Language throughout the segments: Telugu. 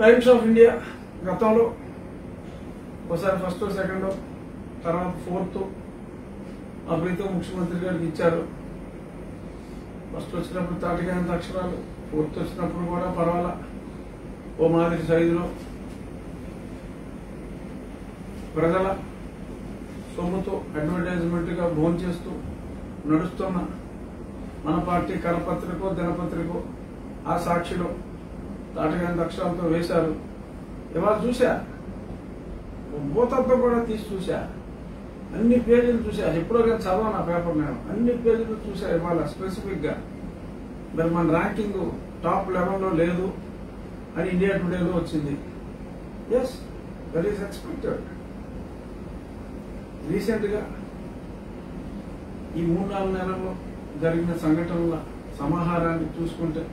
టైమ్స్ ఆఫ్ ఇండియా గతంలో ఒకసారి ఫస్ట్ సెకండ్ తర్వాత ఫోర్త్ ఆ ప్రీతం ముఖ్యమంత్రి గారికి ఇచ్చారు. ఫస్ట్ వచ్చినప్పుడు తాటికాయంత అక్షరాలు ఫోర్త్ వచ్చినప్పుడు కూడా పర్వాలా. ఓ మాదిరి సైజులో. ప్రజల సొమ్ముతో అడ్వర్టైజ్మెంట్గా భోంచేస్తూ నడుస్తున్న మన పార్టీ కరపత్రికో దినపత్రికో ఆ సాక్షిలో తాటగాని అక్షరాలతో వేశారు. ఇవాళ చూశా? భూతత్వం కూడా తీసి చూశా. అన్ని పేజీలు చూశా. ఎప్పుడో కానీ చదవను ఆ పేపర్ నేను. అన్ని పేజీలు చూశా ఇవాళ స్పెసిఫిక్గా మరి మన ర్యాంకింగ్ టాప్ లెవెల్లో లేదు అని ఇండియా టుడేలో వచ్చింది. ఎస్ దట్ ఈస్ ఎక్స్పెక్టెడ్ రీసెంట్గా ఈ మూడు నాలుగు నెలల్లో జరిగిన సంఘటనల సమాహారాన్ని చూసుకుంటే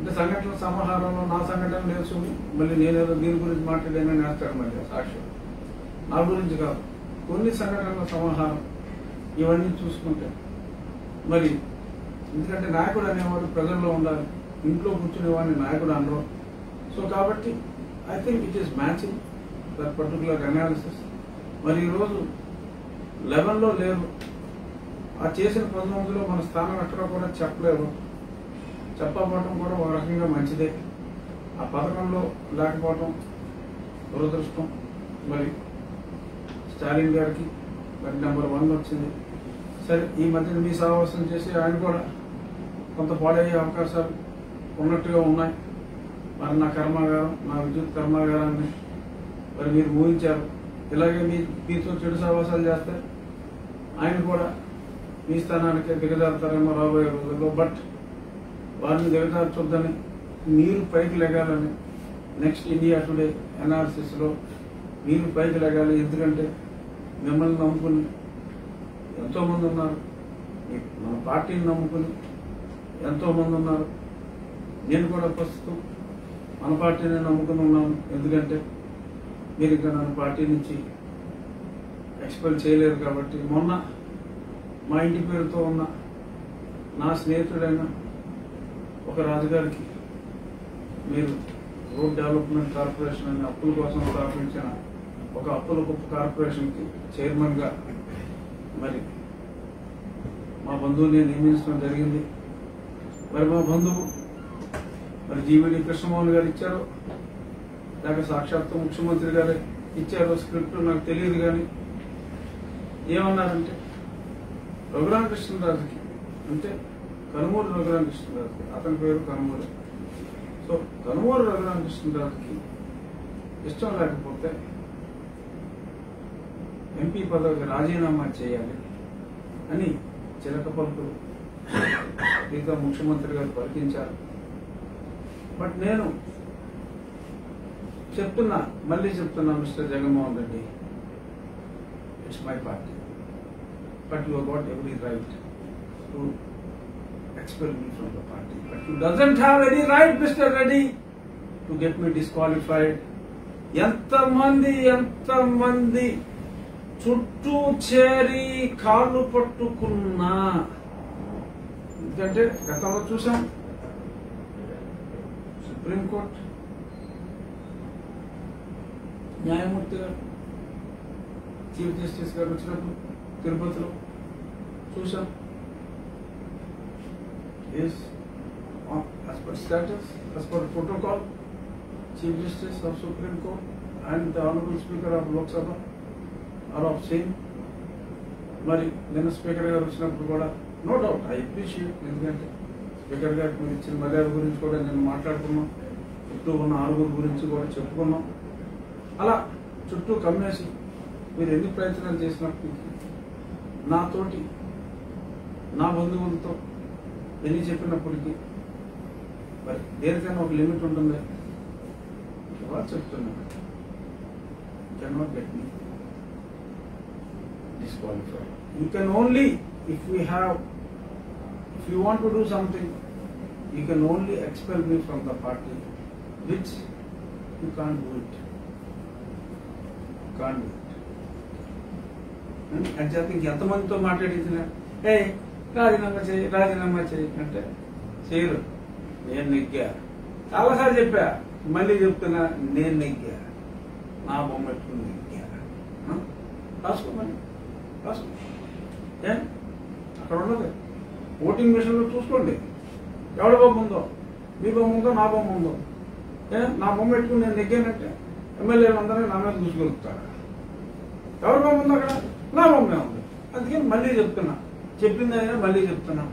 అంటే సంఘటనల సమాహారంలో నా సంఘటన నేర్చుకుని మళ్ళీ నేనేదో దీని గురించి మాట్లాడానని నేస్తాడు మళ్ళీ? సాక్ష్యం. నా గురించి కాదు. కొన్ని సంఘటనల సమాహారం ఇవన్నీ చూసుకుంటే. మరి ఎందుకంటే నాయకుడు అనేవాడు ప్రజల్లో ఉండాలి. ఇంట్లో కూర్చునేవాడిని నాయకుడు అనరు. సో కాబట్టి I think it is matching that particular analysis మరి ఈరోజు లెవెన్లో లేరు. ఆ చేసిన పంతొమ్మిదిలో మన స్థానం ఎక్కడ కూడా చెప్పలేరు. చెప్పబడటం కూడా ఒక రకంగా మంచిదే. ఆ పథకంలో లేకపోవటం దురదృష్టం. మరి స్టాలిన్ గారికి మరి నెంబర్ వన్ వచ్చింది. సరే ఈ మధ్యన మీ సహవాసం చేసి ఆయన కూడా కొంత పాడయ్యే అవకాశాలు ఉన్నట్టుగా ఉన్నాయి. మరి నా కర్మాగారం నా విద్యుత్ కర్మాగారాన్ని మరి మీరు ఊహించారు. ఇలాగే మీ మీతో చెడు సహవాసాలు చేస్తే ఆయన కూడా మీ స్థానానికి దిగజారుతారేమో రాబోయే రోజుల్లో. బట్ వారిని దిగజార్చొద్దని మీరు పైకి లెగాలని నెక్స్ట్ ఇండియా టుడే అనాలిసిస్లో మీరు పైకి లెగాలి ఎందుకంటే మిమ్మల్ని నమ్ముకుని ఎంతో మంది ఉన్నారు మన పార్టీని నమ్ముకుని ఎంతో మంది ఉన్నారు. నేను కూడా ప్రస్తుతం మన పార్టీని నమ్ముకుని ఉన్నాను. ఎందుకంటే మీరు ఇంకా నన్ను పార్టీ నుంచి ఎక్స్పెల్ చేయలేరు కాబట్టి మొన్న మా ఇంటి పేరుతో ఉన్న నా స్నేహితుడైన ఒక రాజుగారికి మీరు రోడ్ డెవలప్మెంట్ కార్పొరేషన్ అనే అప్పుల కోసం స్థాపించిన ఒక అప్పుల గొప్ప కార్పొరేషన్కి చైర్మన్గా మరి మా బంధువుని నియమించడం జరిగింది. మరి మా బంధువు మరి జీవీడి కృష్ణమోహన్ గారు ఇచ్చారు. లేక సాక్షాత్తు ముఖ్యమంత్రి గారు ఇచ్చారు స్క్రిప్ట్ నాకు తెలియదు కానీ ఏమన్నారంటే రఘురామకృష్ణరాజుకి అంటే కనుమూరు రఘురామకృష్ణరాజుకి అతని పేరు కనుమూరు. సో కనుమూరు రఘురామకృష్ణరాజుకి ఇష్టం లేకపోతే ఎంపీ పదవికి రాజీనామా చేయాలి అని చిలక పలుకులు దీంతో ముఖ్యమంత్రి గారు పలికించారు. బట్ నేను చెప్తున్నా మళ్ళీ చెప్తున్నా mister Jaganmohan Reddy it's my party but you got every right to expel me from the party but you doesn't have any right mister Reddy to get me disqualified ఎంతమంది ఎంతమంది చుట్టూ చేరి కాళ్ళు పట్టుకున్నా. ఎందుకంటే గతంలో చూసాం సుప్రీంకోర్టు న్యాయమూర్తి గారు చీఫ్ జస్టిస్ గారు వచ్చినప్పుడు తిరుపతిలో చూసాం yes uh, as per status, as per protocol, Chief Justice of Supreme Court and the Honorable Speaker of Lok Sabha are of same. మరి నిన్న స్పీకర్ గారు వచ్చినప్పుడు కూడా నో డౌట్ ఐ అప్రిషియేట్ ఎందుకంటే స్పీకర్ గారికి మీరు ఇచ్చిన మర్యాద గురించి కూడా నేను మాట్లాడుకున్నాం. చుట్టూ ఉన్న ఆరుగురు గురించి కూడా చెప్పుకున్నాం. అలా చుట్టూ కమ్మేసి మీరు ఎన్ని ప్రయత్నాలు చేసినప్పటికీ నాతోటి నా బంధువులతో ఎన్ని చెప్పినప్పటికీ మరి దేనికైనా ఒక లిమిట్ ఉంటుంది ఇవాళ చెప్తున్నాను cannot get me disqualified. You can only, if we have, if you want to do something, you can only expel me from the party, which you can't do it. Can't do it. And అంచేత ఎంతమందితో మాట్లాడించిన ఏ రాజీనామా చేయి రాజీనామా చేయి అంటే చేయరు. నేను నెగ్గా. చాలాసార్లు చెప్పా. మళ్ళీ చెప్తున్నా నేను నెగ్గా. నా బొమ్మ పెట్టుకుని నెగ్గా. ఆ? రాసుకో ఏ? అక్కడ ఉన్నది. ఓటింగ్ మిషన్లో చూసుకోండి. ఎవరి బొమ్మ ఉందో? మీ బొమ్మ ఉందో నా బొమ్మ ఉందో? ఏ? నా బొమ్మ పెట్టుకుని నేను నెగ్గానంటే ఎమ్మెల్యేలు అందరినీ నా మీద చూసుకెళ్తారు ఎవరి బొమ్మ ఉంది అక్కడ? నా బొమ్మే ఉంది. అందుకని మళ్ళీ చెప్తున్నా. చెప్పిందైనా మళ్ళీ చెప్తున్నాం.